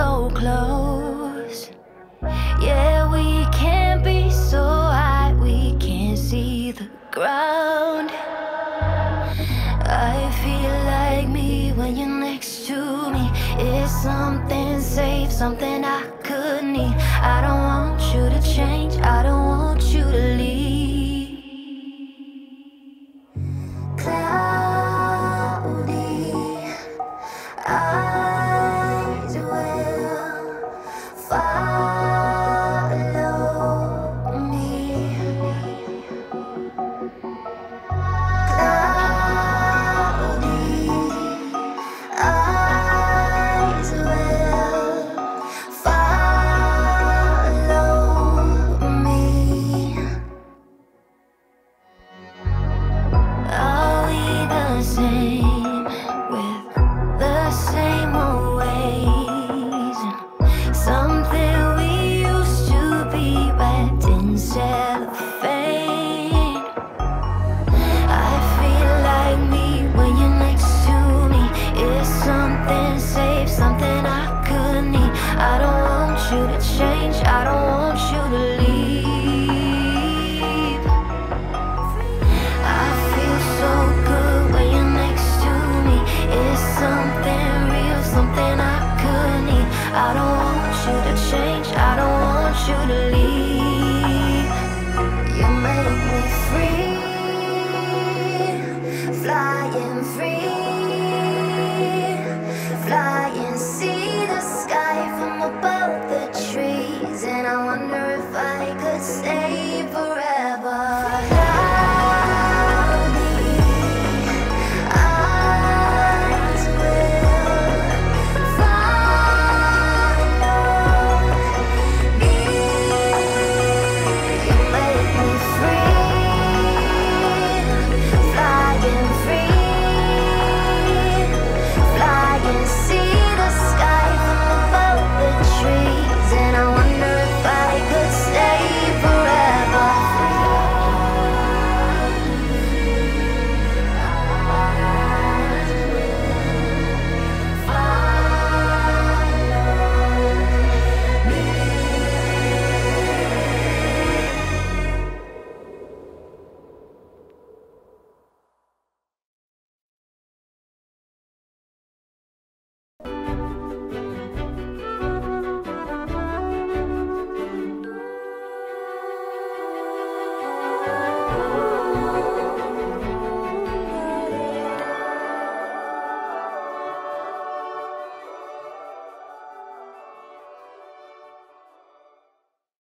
so close. Yeah, we can't be so high, we can't see the ground. I feel like me when you're next to me. It's something safe, something I far.